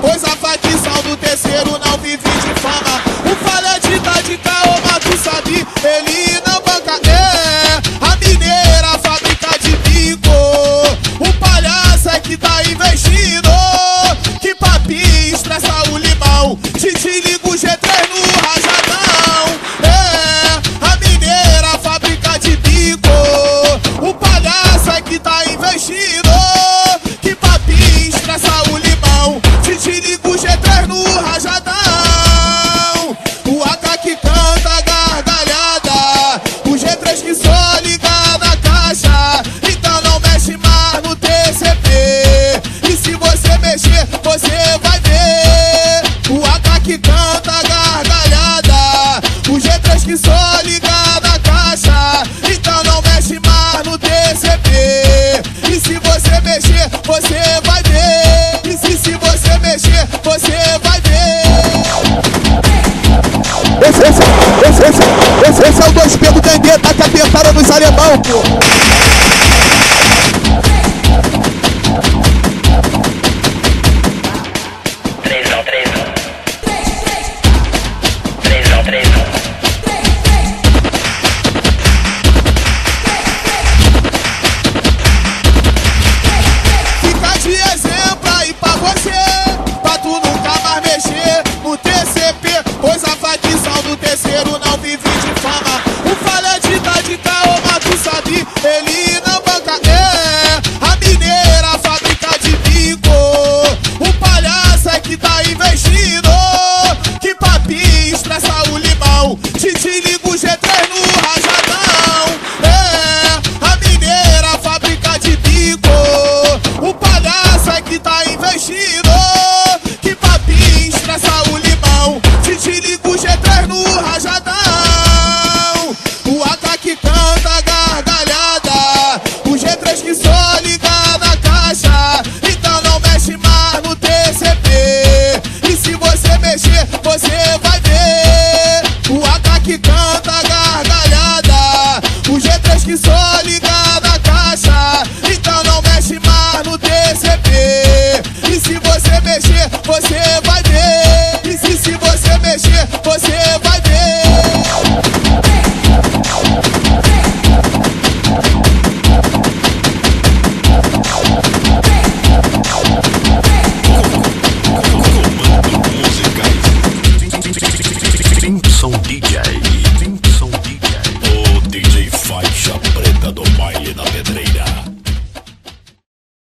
Pois a facção do terceiro não vive de fama. O falante tá de caô, mas tu sabe, ele não banca. É, a mineira, a fábrica de bico. O palhaço é que tá investindo. que sou ligada na caixa. Então não mexe mais no TCP. E se você mexer, você vai ver. E se, se você mexer, você vai ver. Esse, esse, esse, esse, esse, esse é o 2P do Dendê, tá que a dentada nos alemão, pô. se. gargalhada. O G3 que sobe.